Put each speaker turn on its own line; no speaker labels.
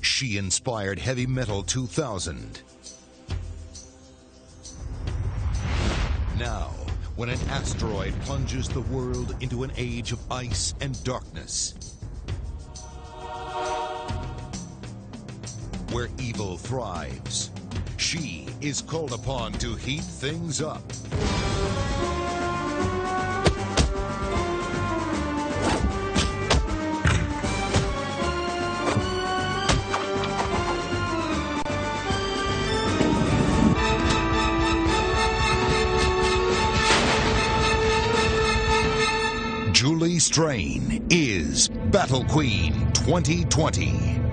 She inspired Heavy Metal 2000. Now, when an asteroid plunges the world into an age of ice and darkness, where evil thrives, she is called upon to heat things up. Strain is Battle Queen 2020.